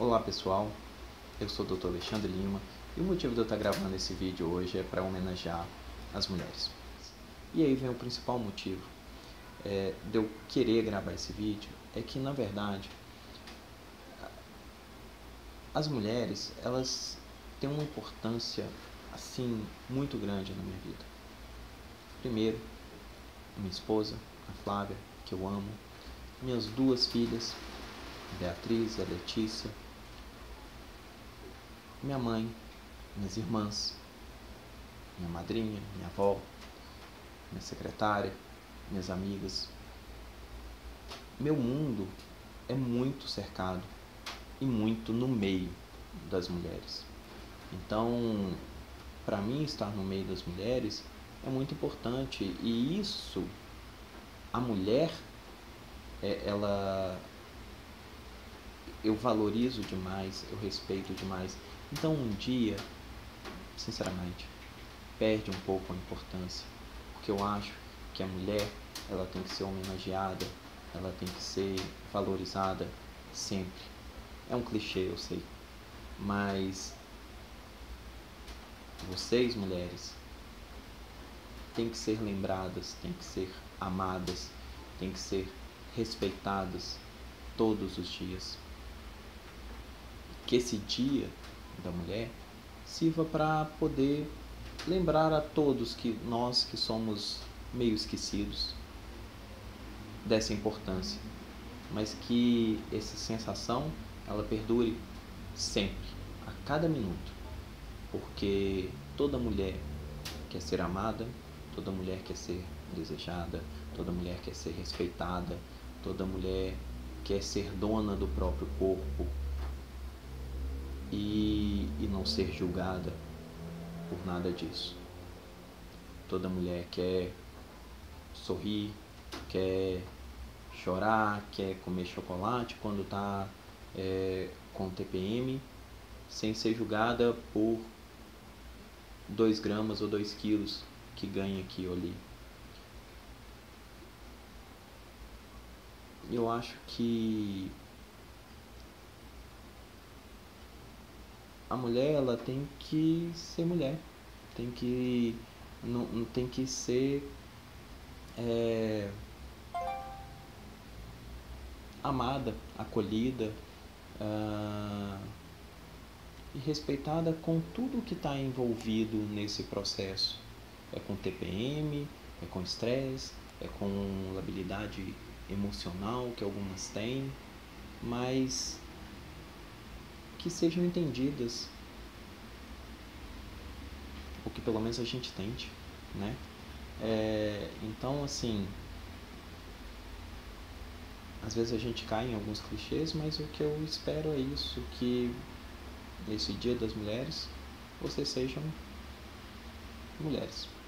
Olá pessoal, eu sou o Dr. Alexandre Lima e o motivo de eu estar gravando esse vídeo hoje é para homenagear as mulheres. E aí vem o principal motivo é, de eu querer gravar esse vídeo, é que na verdade as mulheres elas têm uma importância assim muito grande na minha vida. Primeiro, minha esposa, a Flávia, que eu amo, minhas duas filhas, Beatriz e a Letícia, minha mãe, minhas irmãs, minha madrinha, minha avó, minha secretária, minhas amigas. Meu mundo é muito cercado e muito no meio das mulheres. Então, para mim, estar no meio das mulheres é muito importante e isso, a mulher, é, ela eu valorizo demais, eu respeito demais. Então um dia, sinceramente, perde um pouco a importância, porque eu acho que a mulher, ela tem que ser homenageada, ela tem que ser valorizada sempre. É um clichê, eu sei, mas vocês mulheres têm que ser lembradas, têm que ser amadas, têm que ser respeitadas todos os dias que esse dia da mulher sirva para poder lembrar a todos que nós que somos meio esquecidos dessa importância, mas que essa sensação ela perdure sempre, a cada minuto, porque toda mulher quer ser amada, toda mulher quer ser desejada, toda mulher quer ser respeitada, toda mulher quer ser dona do próprio corpo, e, e não ser julgada por nada disso. Toda mulher quer sorrir, quer chorar, quer comer chocolate quando está é, com TPM, sem ser julgada por 2 gramas ou 2 quilos que ganha aqui ou ali. Eu acho que a mulher ela tem que ser mulher, tem que não, não tem que ser é, amada, acolhida uh, e respeitada com tudo que está envolvido nesse processo. É com TPM, é com estresse, é com labilidade emocional que algumas têm, mas que sejam entendidas, ou que pelo menos a gente tente, né? É, então, assim, às vezes a gente cai em alguns clichês, mas o que eu espero é isso, que nesse Dia das Mulheres vocês sejam mulheres.